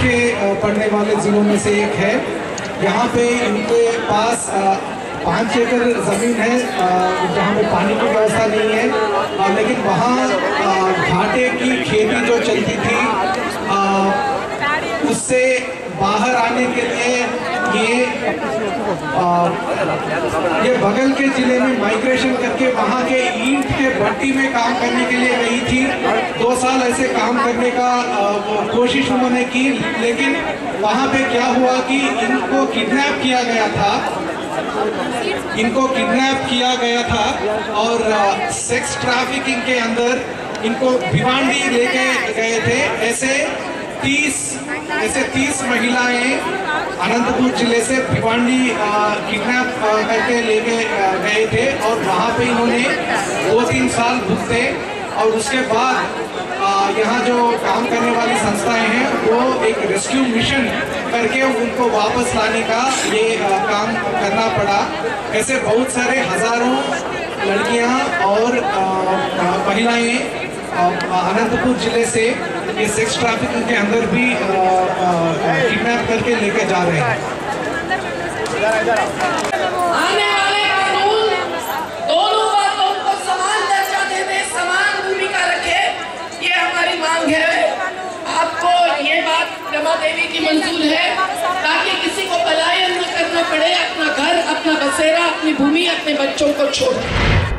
के पढ़ने वाले जिलों में से एक है। यहाँ पे इनके पास पाँच एकड़ ज़मीन है जहाँ पे पानी की व्यवस्था नहीं है। लेकिन वहाँ घाटे की खेती जो चलती थी उससे बाहर आने के लिए ये अ, ये बगल के ज़िले में माइग्रेशन करके वहाँ के ईंट के भट्टी में काम करने के लिए गई थी। दो साल ऐसे काम करने का कोशिश उन्होंने की लेकिन वहाँ पे क्या हुआ कि इनको किडनैप किया गया था। इनको किडनैप किया गया था और सेक्स ट्रैफिकिंग के अंदर इनको भिवांडी लेके गए थे। ऐसे 30 ऐसे 30 महिलाएँ अनंतपुर ज़िले से भिवांडी किडनैप करके अ, गए थे और वहाँ पे इन्होंने दो तीन साल भुगते और उसके बाद यहाँ जो काम करने वाली संस्थाएँ हैं वो एक रेस्क्यू मिशन करके उनको वापस लाने का ये काम करना पड़ा। ऐसे बहुत सारे हज़ारों लड़कियाँ और महिलाएँ अनंतपुर ज़िले से ये सेक्स ट्रैफिकिंग के अंदर भी किडनैप करके लेके जा रहे हैं। रखे, ये हमारी मांग है। आपको ये बात देवी की मंजूर है, ताकि किसी को पलायन न करना पड़े, अपना घर, अपना बसेरा, अपनी भूमि, अपने बच्चों को छोड़।